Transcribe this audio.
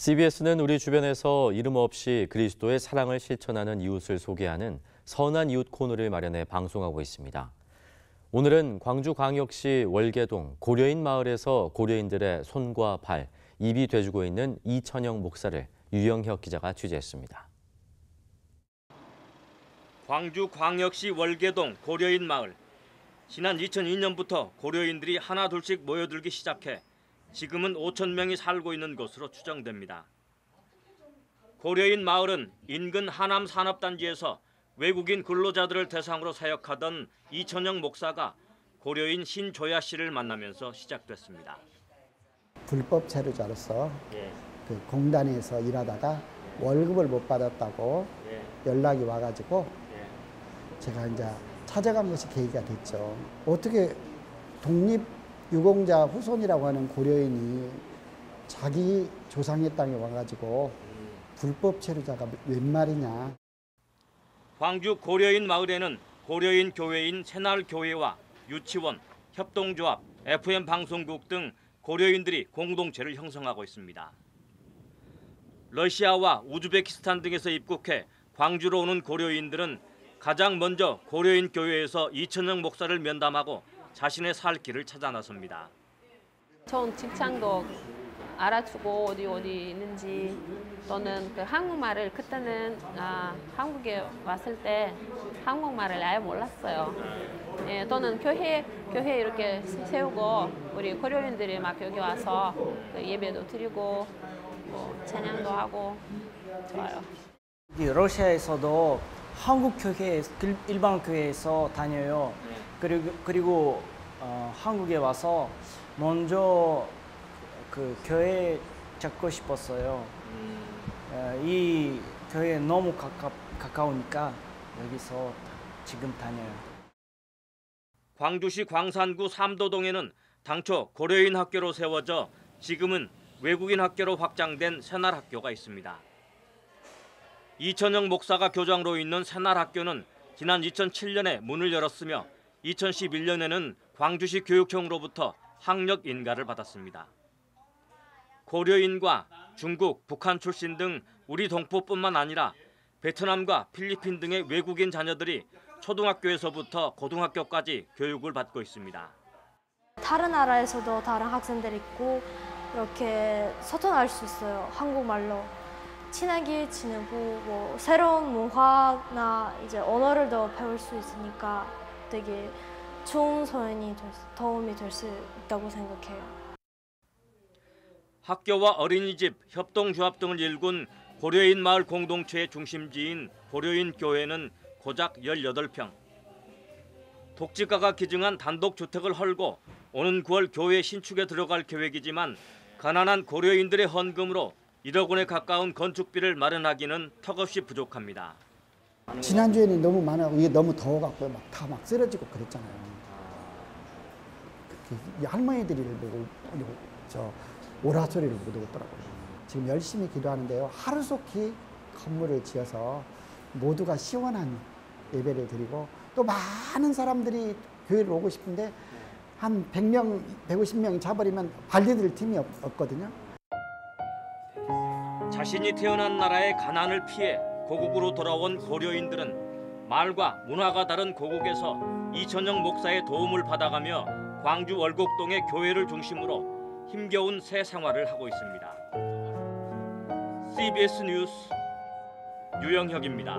CBS는 우리 주변에서 이름 없이 그리스도의 사랑을 실천하는 이웃을 소개하는 선한 이웃 코너를 마련해 방송하고 있습니다. 오늘은 광주광역시 월계동 고려인 마을에서 고려인들의 손과 발, 입이 돼주고 있는 이천영 목사를 유영혁 기자가 취재했습니다. 광주 광역시 월계동 고려인 마을. 지난 2002년부터 고려인들이 하나 둘씩 모여들기 시작해 지금은 5천 명이 살고 있는 곳으로 추정됩니다. 고려인 마을은 인근 하남 산업단지에서 외국인 근로자들을 대상으로 사역하던 이천영 목사가 고려인 신조야 씨를 만나면서 시작됐습니다. 불법 체류자로서 예, 그 공단에서 일하다가 월급을 못 받았다고 예, 연락이 와가지고 예. 제가 이제 찾아간 것이 계기가 됐죠. 어떻게 독립 유공자 후손이라고 하는 고려인이 자기 조상의 땅에 와가지고 불법 체류자가 웬 말이냐. 광주 고려인 마을에는 고려인 교회인 새날교회와 유치원, 협동조합, FM 방송국 등 고려인들이 공동체를 형성하고 있습니다. 러시아와 우즈베키스탄 등에서 입국해 광주로 오는 고려인들은 가장 먼저 고려인 교회에서 이천영 목사를 면담하고 자신의 살 길을 찾아 나섭니다. 좋은 직장도 알아주고 어디 어디 있는지 또는 그 한국말을 그때는 아, 한국에 왔을 때 한국말을 아예 몰랐어요. 예, 또는 교회 교회 이렇게 세우고 우리 고려인들이 막 여기 와서 그 예배도 드리고 뭐 찬양도 하고 좋아요. 이 러시아에서도 한국 교회 일반 교회에서 다녀요. 그리고 그리고 어, 한국에 와서 먼저 그 교회 잡고 싶었어요. 어, 이 교회 너무 가까, 가까우니까 여기서 지금 다녀요. 광주시 광산구 삼도동에는 당초 고려인 학교로 세워져 지금은 외국인 학교로 확장된 새날 학교가 있습니다. 이천영 목사가 교장로 있는 새날 학교는 지난 2007년에 문을 열었으며 2011년에는 광주시 교육청으로부터 학력 인가를 받았습니다. 고려인과 중국, 북한 출신 등 우리 동포뿐만 아니라 베트남과 필리핀 등의 외국인 자녀들이 초등학교에서부터 고등학교까지 교육을 받고 있습니다. 다른 나라에서도 다른 학생들 있고 이렇게 소통할 수 있어요. 한국말로 친하게 지내고 뭐 새로운 문화나 이제 언어를 더 배울 수 있으니까 되게 좋은 소연이 될 수- 도움이 될 수 있다고 생각해요. 학교와 어린이집, 협동조합 등을 일군 고려인 마을 공동체의 중심지인 고려인 교회는 고작 18평. 독지가가 기증한 단독 주택을 헐고 오는 9월 교회 신축에 들어갈 계획이지만 가난한 고려인들의 헌금으로 1억 원에 가까운 건축비를 마련하기는 턱없이 부족합니다. 지난주에는 너무 많아고 이게 너무 더워갖고 막 다 막 쓰러지고 그랬잖아요. 그이 할머니들을 보고 저 오라 소리를 못 듣더라고요. 지금 열심히 기도하는데요. 하루속히 건물을 지어서 모두가 시원한 예배를 드리고 또 많은 사람들이 교회를 오고 싶은데 한 100명, 150명 잡아버리면 관리들 팀이 없, 없거든요. 자신이 태어난 나라의 가난을 피해 고국으로 돌아온 고려인들은 말과 문화가 다른 고국에서 이천영 목사의 도움을 받아가며 광주 월곡동의 교회를 중심으로 힘겨운 새 생활을 하고 있습니다. CBS 뉴스 유영혁입니다.